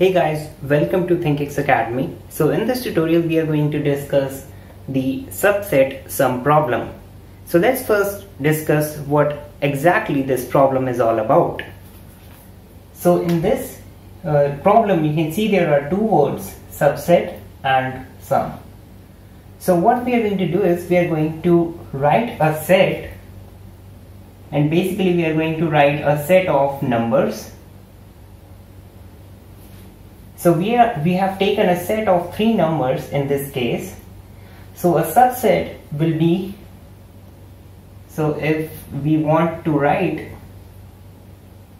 Hey guys, welcome to ThinkX Academy. So in this tutorial we are going to discuss the subset sum problem. So let's first discuss what exactly this problem is all about. So in this uh, problem you can see there are two words subset and sum. So what we are going to do is we are going to write a set and basically we are going to write a set of numbers so we are we have taken a set of three numbers in this case. So a subset will be so if we want to write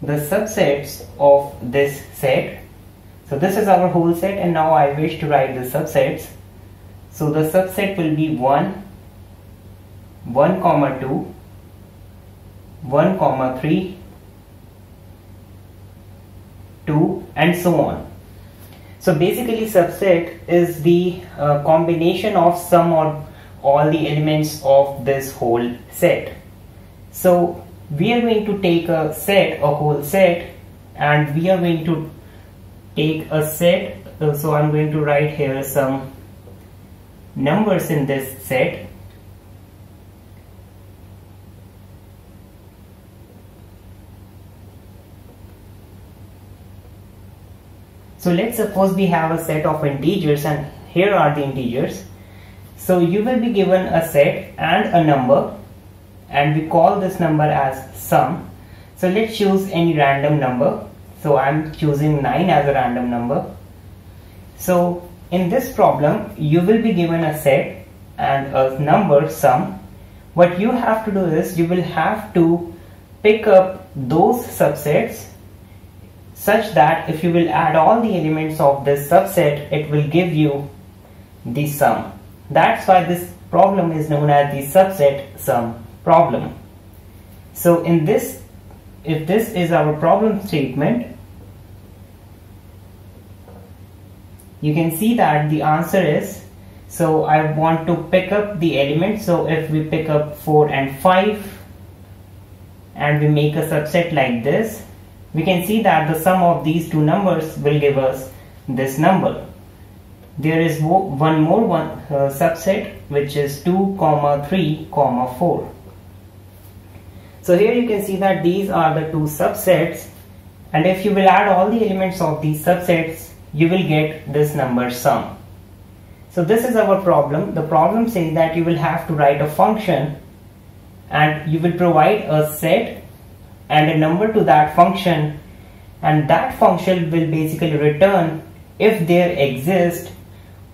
the subsets of this set so this is our whole set and now I wish to write the subsets. So the subset will be 1 1 comma 2 1 comma 3 2 and so on so basically subset is the uh, combination of some or all the elements of this whole set. So we are going to take a set a whole set and we are going to take a set. Uh, so I'm going to write here some numbers in this set So let's suppose we have a set of integers and here are the integers. So you will be given a set and a number and we call this number as sum. So let's choose any random number. So I'm choosing 9 as a random number. So in this problem you will be given a set and a number sum. What you have to do is you will have to pick up those subsets such that if you will add all the elements of this subset it will give you the sum. That's why this problem is known as the subset sum problem. So in this, if this is our problem statement, you can see that the answer is, so I want to pick up the elements. So if we pick up 4 and 5 and we make a subset like this, we can see that the sum of these two numbers will give us this number. There is one more one uh, subset which is 2 comma 3 comma 4. So here you can see that these are the two subsets and if you will add all the elements of these subsets you will get this number sum. So this is our problem. The problem says that you will have to write a function and you will provide a set and a number to that function and that function will basically return if there exists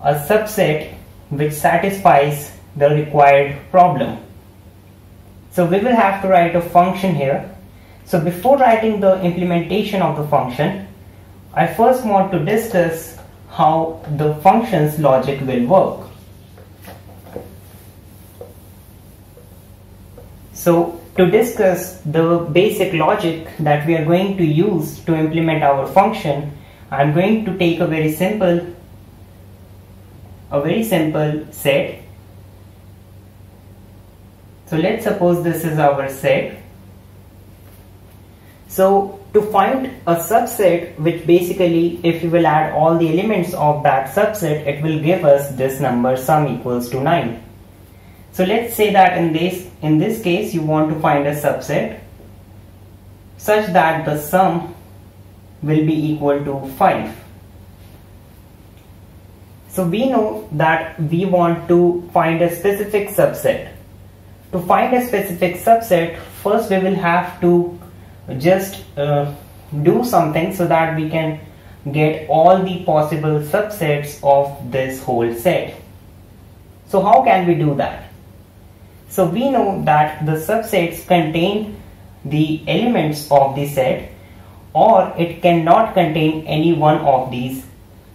a subset which satisfies the required problem. So we will have to write a function here. So before writing the implementation of the function, I first want to discuss how the function's logic will work. So to discuss the basic logic that we are going to use to implement our function, I'm going to take a very simple a very simple set. So let's suppose this is our set. So to find a subset which basically if you will add all the elements of that subset it will give us this number sum equals to 9. So let's say that in this in this case you want to find a subset such that the sum will be equal to 5. So we know that we want to find a specific subset. To find a specific subset first we will have to just uh, do something so that we can get all the possible subsets of this whole set. So how can we do that? So we know that the subsets contain the elements of the set or it cannot contain any one of these.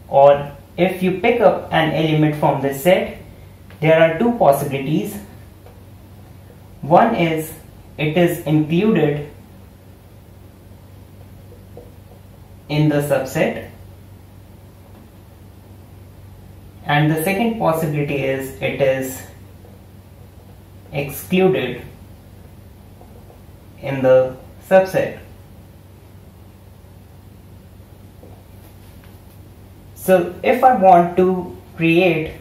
Or if you pick up an element from the set there are two possibilities. One is it is included in the subset. And the second possibility is it is excluded in the subset. So if I want to create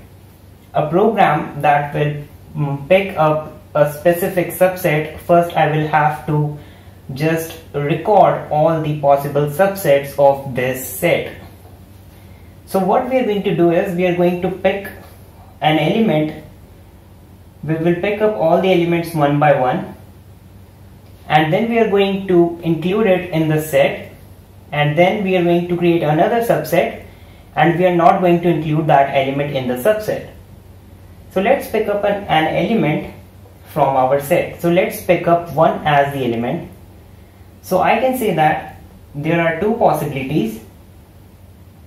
a program that will mm, pick up a specific subset, first I will have to just record all the possible subsets of this set. So what we are going to do is we are going to pick an element we will pick up all the elements one by one and then we are going to include it in the set and then we are going to create another subset and we are not going to include that element in the subset. So let's pick up an, an element from our set. So let's pick up 1 as the element. So I can say that there are two possibilities.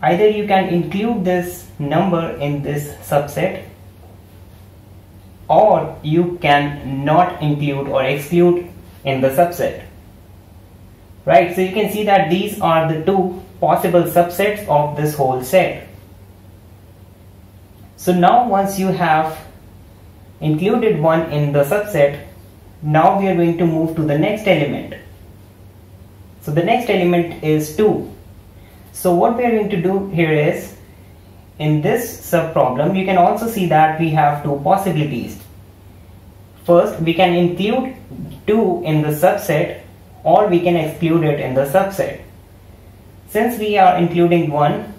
Either you can include this number in this subset or you can not include or exclude in the subset. Right? So you can see that these are the two possible subsets of this whole set. So now once you have included one in the subset now we are going to move to the next element. So the next element is 2 so what we are going to do here is in this subproblem, you can also see that we have two possibilities. First, we can include 2 in the subset or we can exclude it in the subset. Since we are including 1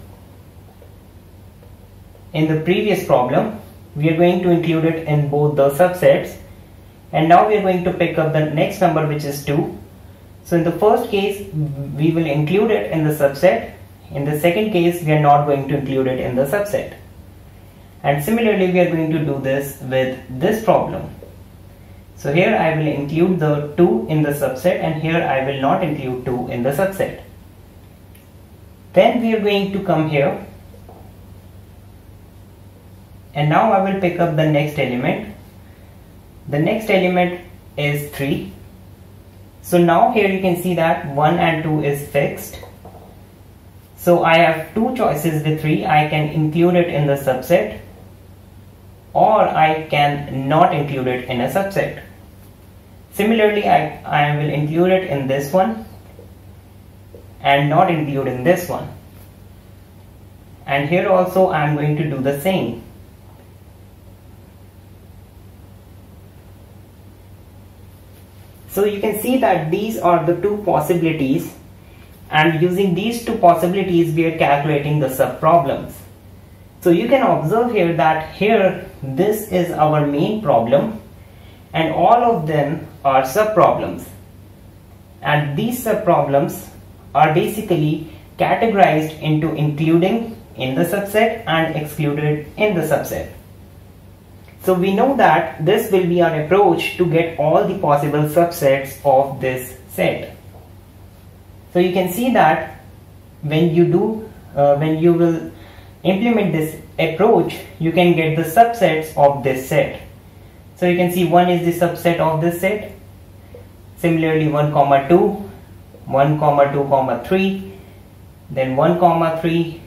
in the previous problem, we are going to include it in both the subsets and now we are going to pick up the next number which is 2. So in the first case, we will include it in the subset in the second case, we are not going to include it in the subset. And similarly, we are going to do this with this problem. So here I will include the 2 in the subset and here I will not include 2 in the subset. Then we are going to come here and now I will pick up the next element. The next element is 3. So now here you can see that 1 and 2 is fixed so I have two choices with 3. I can include it in the subset or I can not include it in a subset. Similarly, I, I will include it in this one and not include in this one. And here also I am going to do the same. So you can see that these are the two possibilities and using these two possibilities we are calculating the subproblems. So you can observe here that here this is our main problem and all of them are subproblems and these subproblems are basically categorized into including in the subset and excluded in the subset. So we know that this will be our approach to get all the possible subsets of this set. So you can see that when you do, uh, when you will implement this approach, you can get the subsets of this set. So you can see 1 is the subset of this set. Similarly 1 comma 2, 1 comma 2 comma 3, then 1 comma 3,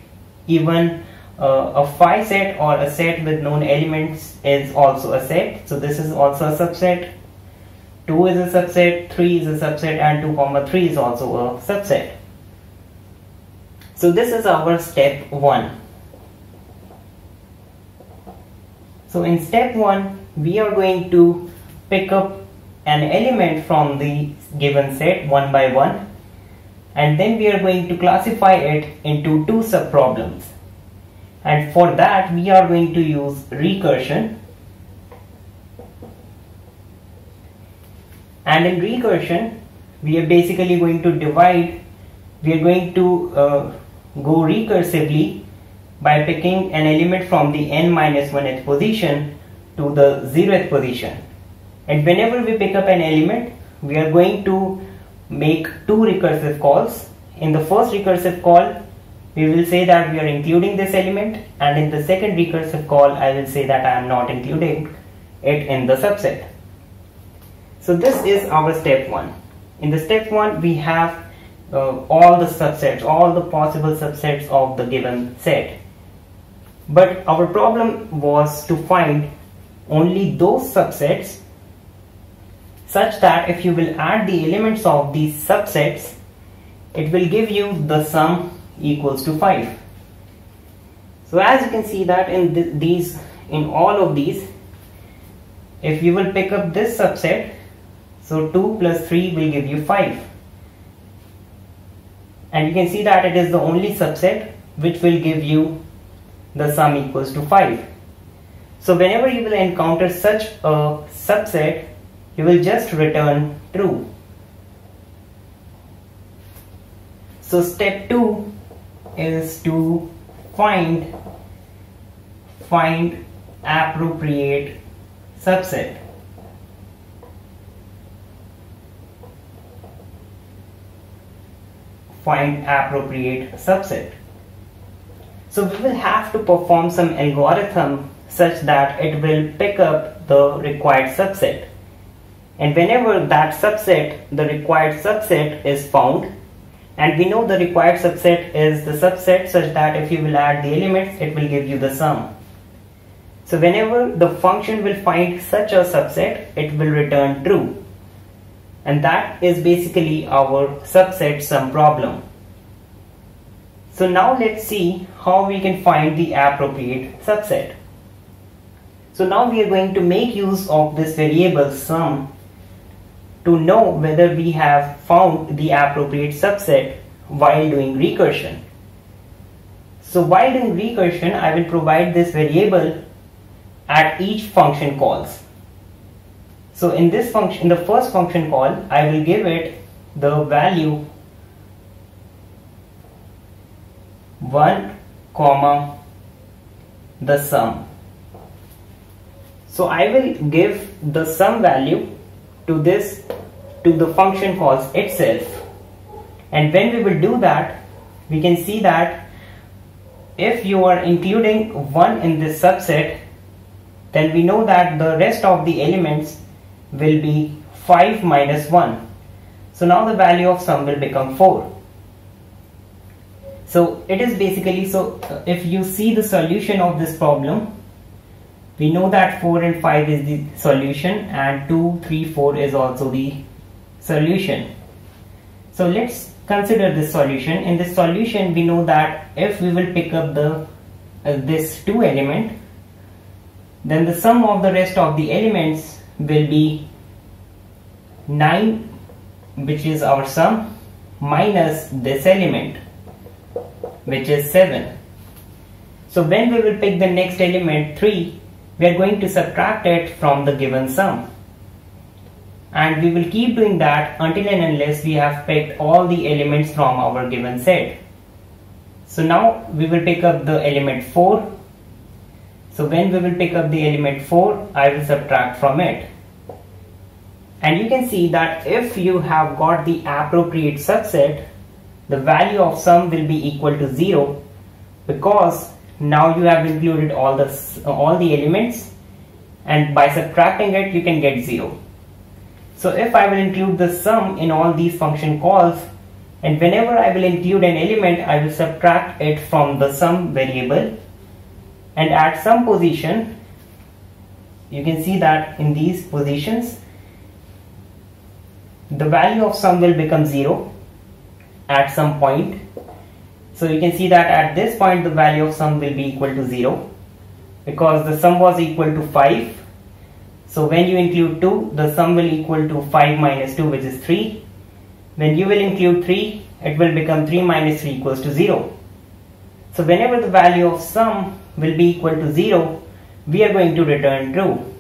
even uh, a phi set or a set with known elements is also a set. So this is also a subset 2 is a subset, 3 is a subset and 2 comma 3 is also a subset. So this is our step 1. So in step 1 we are going to pick up an element from the given set one by one and then we are going to classify it into two subproblems and for that we are going to use recursion and in recursion we are basically going to divide we are going to uh, go recursively by picking an element from the n minus 1th position to the 0th position. And whenever we pick up an element we are going to make two recursive calls. In the first recursive call we will say that we are including this element and in the second recursive call I will say that I am not including it in the subset so this is our step 1. In the step 1 we have uh, all the subsets, all the possible subsets of the given set. But our problem was to find only those subsets such that if you will add the elements of these subsets, it will give you the sum equals to 5. so as you can see that in th these in all of these if you will pick up this subset so 2 plus 3 will give you 5 and you can see that it is the only subset which will give you the sum equals to 5 so whenever you will encounter such a subset you will just return true. So step 2 is to find find appropriate subset find appropriate subset. So we will have to perform some algorithm such that it will pick up the required subset. And whenever that subset the required subset is found and we know the required subset is the subset such that if you will add the elements it will give you the sum. So whenever the function will find such a subset it will return true and that is basically our subset sum problem. So now let's see how we can find the appropriate subset. So now we are going to make use of this variable sum to know whether we have found the appropriate subset while doing recursion. So while doing recursion, I will provide this variable at each function calls. So in this function, in the first function call, I will give it the value 1 comma the sum. So I will give the sum value to this to the function calls itself and when we will do that we can see that if you are including 1 in this subset then we know that the rest of the elements will be 5 minus 1 so now the value of sum will become 4 so it is basically so if you see the solution of this problem we know that 4 and 5 is the solution and 2 3 4 is also the solution. So let's consider this solution. In this solution we know that if we will pick up the uh, this 2 element then the sum of the rest of the elements will be 9 which is our sum minus this element which is 7 so when we will pick the next element 3 we are going to subtract it from the given sum. And we will keep doing that until and unless we have picked all the elements from our given set. So now we will pick up the element 4. So when we will pick up the element 4, I will subtract from it. And you can see that if you have got the appropriate subset, the value of sum will be equal to 0 because now you have included all the all the elements and by subtracting it you can get 0 so if I will include the sum in all these function calls and whenever I will include an element I will subtract it from the sum variable and at some position you can see that in these positions the value of sum will become 0 at some point so you can see that at this point the value of sum will be equal to 0 because the sum was equal to 5. So when you include 2 the sum will equal to 5 minus 2 which is 3. When you will include 3 it will become 3 minus 3 equals to 0. So whenever the value of sum will be equal to 0 we are going to return true.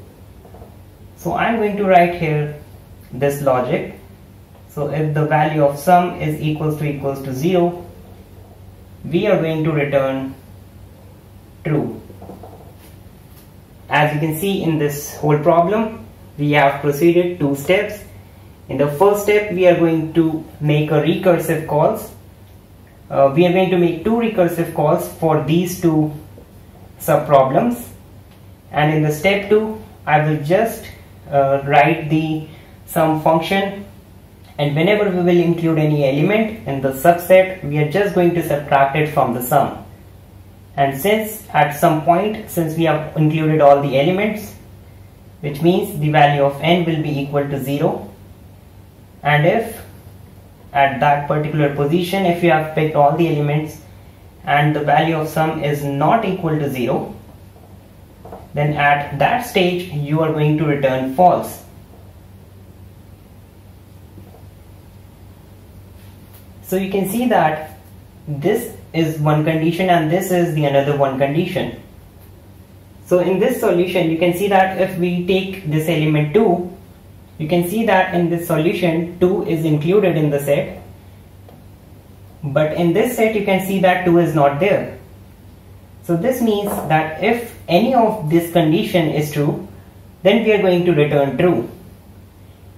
So I'm going to write here this logic. So if the value of sum is equals to equals to 0 we are going to return true. As you can see in this whole problem, we have proceeded two steps. In the first step, we are going to make a recursive calls. Uh, we are going to make two recursive calls for these two subproblems. And in the step two, I will just uh, write the sum function. And whenever we will include any element in the subset we are just going to subtract it from the sum. And since at some point since we have included all the elements which means the value of n will be equal to 0 and if at that particular position if you have picked all the elements and the value of sum is not equal to 0 then at that stage you are going to return false. So you can see that this is one condition and this is the another one condition. So in this solution you can see that if we take this element 2 you can see that in this solution 2 is included in the set but in this set you can see that 2 is not there. So this means that if any of this condition is true then we are going to return true.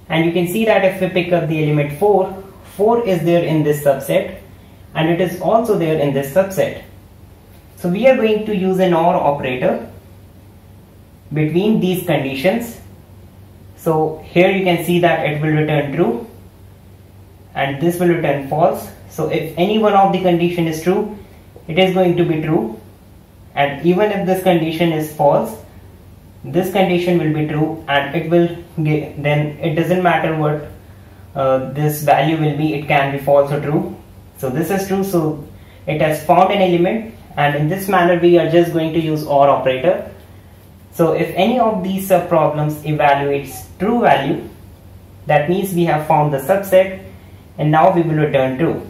And you can see that if we pick up the element 4, 4 is there in this subset and it is also there in this subset. So we are going to use an OR operator between these conditions. So here you can see that it will return true and this will return false so if any one of the condition is true, it is going to be true. And even if this condition is false, this condition will be true and it will get, then it doesn't matter what uh, this value will be, it can be false or true. So this is true, so it has found an element and in this manner we are just going to use OR operator. So if any of these uh, problems evaluates true value, that means we have found the subset and now we will return true.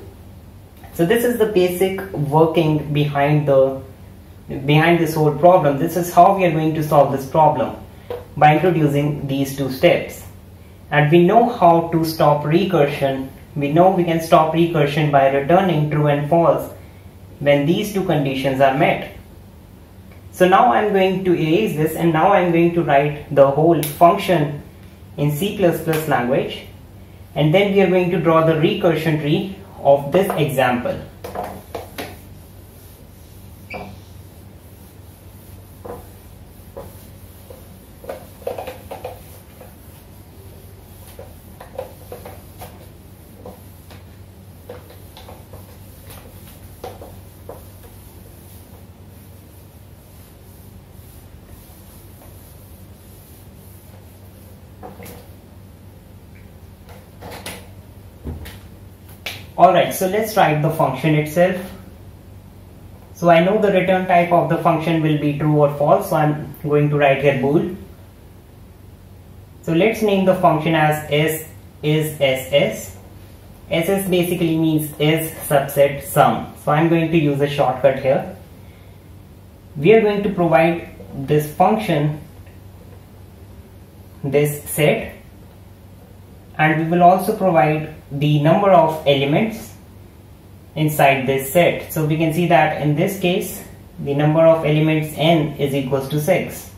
So this is the basic working behind the behind this whole problem. This is how we are going to solve this problem by introducing these two steps. And we know how to stop recursion. We know we can stop recursion by returning true and false when these two conditions are met. So now I'm going to erase this and now I'm going to write the whole function in C++ language and then we are going to draw the recursion tree of this example. So let's write the function itself. So I know the return type of the function will be true or false, so I'm going to write here bool. So let's name the function as s is ss. ss basically means is subset sum. So I'm going to use a shortcut here. We are going to provide this function this set and we will also provide the number of elements inside this set. So we can see that in this case the number of elements n is equals to 6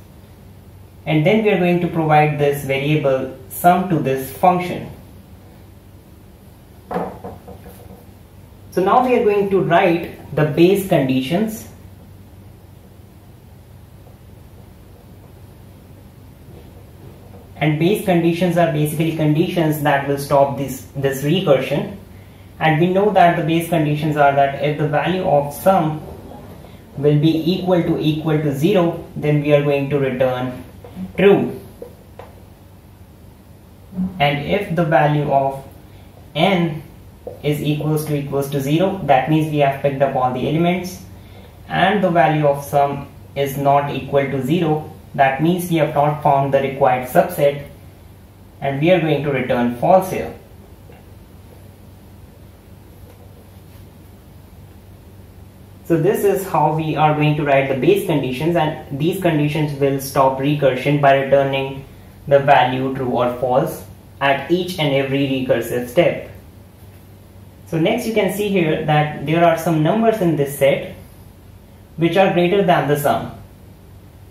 and then we are going to provide this variable sum to this function. So now we are going to write the base conditions and base conditions are basically conditions that will stop this this recursion and we know that the base conditions are that if the value of sum will be equal to equal to 0 then we are going to return true and if the value of n is equals to equals to 0 that means we have picked up all the elements and the value of sum is not equal to 0 that means we have not found the required subset and we are going to return false here. So this is how we are going to write the base conditions and these conditions will stop recursion by returning the value true or false at each and every recursive step. So next you can see here that there are some numbers in this set which are greater than the sum.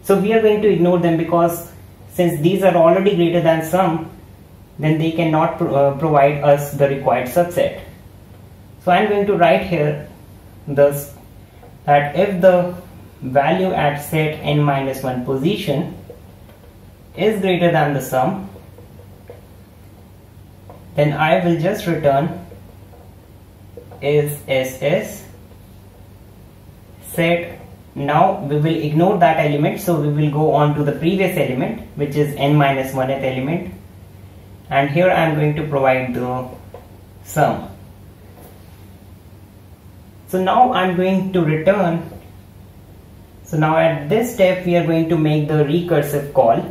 So we are going to ignore them because since these are already greater than sum, then they cannot pro uh, provide us the required subset. So I'm going to write here thus that if the value at set n minus 1 position is greater than the sum, then I will just return is ss set. Now we will ignore that element so we will go on to the previous element which is n minus 1th element. And here I am going to provide the sum so now I'm going to return so now at this step we are going to make the recursive call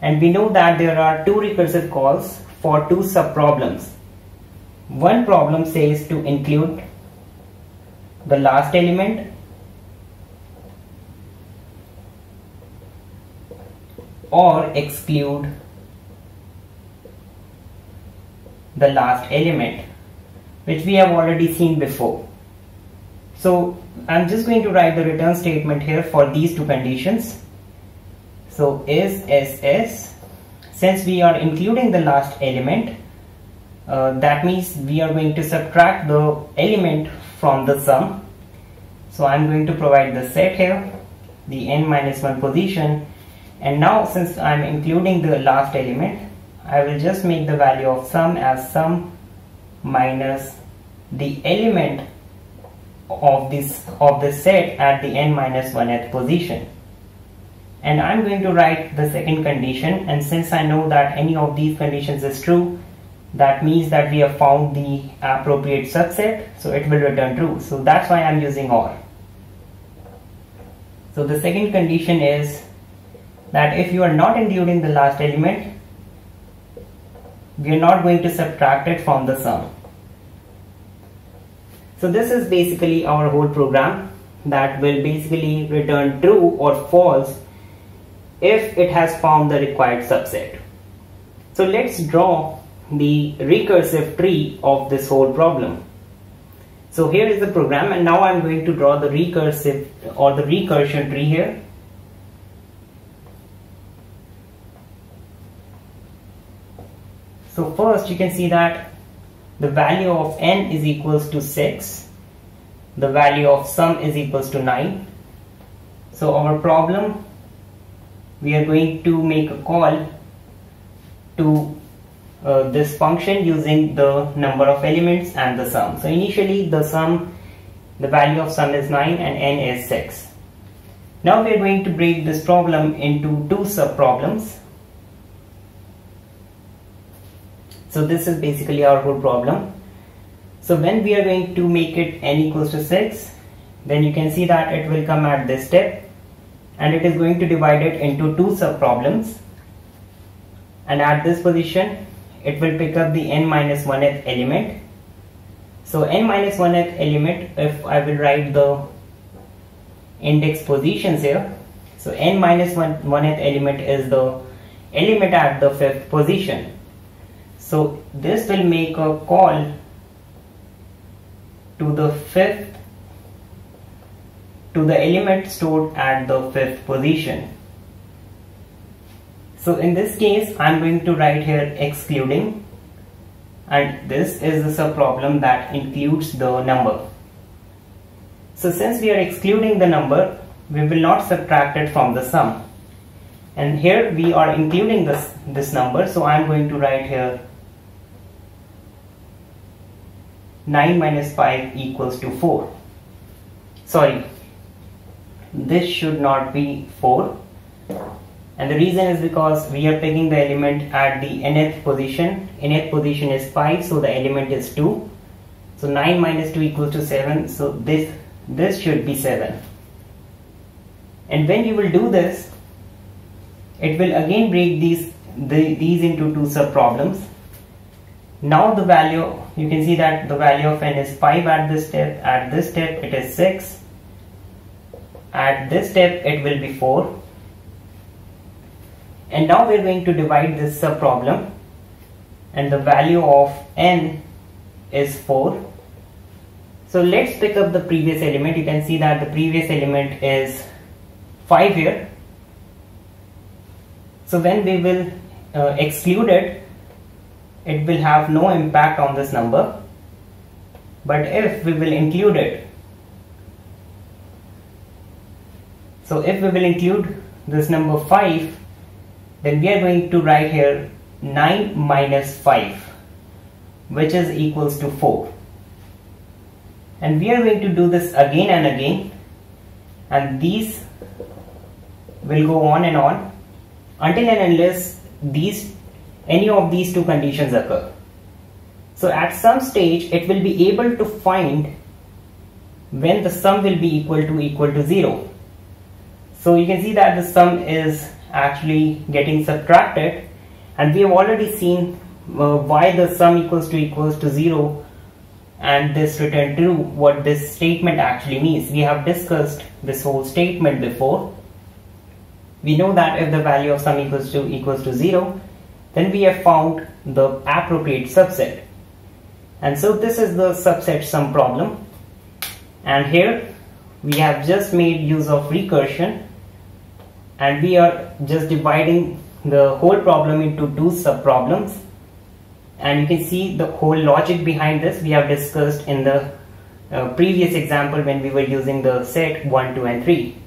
and we know that there are two recursive calls for two subproblems. One problem says to include the last element or exclude the last element which we have already seen before. So I'm just going to write the return statement here for these two conditions. So is SS, since we are including the last element, uh, that means we are going to subtract the element from the sum. So I'm going to provide the set here, the n minus 1 position. And now since I'm including the last element, I will just make the value of sum as sum minus the element of this of the set at the n minus 1th position. And I'm going to write the second condition and since I know that any of these conditions is true that means that we have found the appropriate subset so it will return true. So that's why I'm using OR. So the second condition is that if you are not including the last element we are not going to subtract it from the sum so this is basically our whole program that will basically return true or false if it has found the required subset. So let's draw the recursive tree of this whole problem. So here is the program and now I'm going to draw the recursive or the recursion tree here. So first you can see that the value of n is equals to 6 the value of sum is equals to 9 so our problem we are going to make a call to uh, this function using the number of elements and the sum. So initially the sum the value of sum is 9 and n is 6 now we are going to break this problem into two sub problems So this is basically our whole problem. So when we are going to make it n equals to 6, then you can see that it will come at this step and it is going to divide it into two sub problems. And at this position, it will pick up the n minus 1th element. So n minus 1th element, if I will write the index positions here, so n minus 1, 1th element is the element at the fifth position so this will make a call to the fifth to the element stored at the fifth position. So in this case I'm going to write here excluding and this is the subproblem that includes the number. So since we are excluding the number we will not subtract it from the sum and here we are including this this number so I'm going to write here 9 minus 5 equals to 4 sorry this should not be 4 and the reason is because we are picking the element at the nth position. Nth position is 5 so the element is 2 so 9 minus 2 equals to 7 so this this should be 7 and when you will do this it will again break these the, these into two sub problems now the value you can see that the value of n is 5 at this step at this step it is 6 at this step it will be 4 and now we're going to divide this sub problem and the value of n is 4 so let's pick up the previous element. You can see that the previous element is 5 here. So when we will uh, exclude it it will have no impact on this number. But if we will include it so if we will include this number 5 then we are going to write here 9 minus 5 which is equals to 4 and we are going to do this again and again and these will go on and on. Until and unless these any of these two conditions occur. So at some stage it will be able to find when the sum will be equal to equal to 0. So you can see that the sum is actually getting subtracted and we have already seen uh, why the sum equals to equals to 0 and this return true what this statement actually means. We have discussed this whole statement before. We know that if the value of sum equals to equals to 0 then we have found the appropriate subset. And so this is the subset sum problem. And here we have just made use of recursion and we are just dividing the whole problem into two subproblems and you can see the whole logic behind this we have discussed in the uh, previous example when we were using the set 1 2 and 3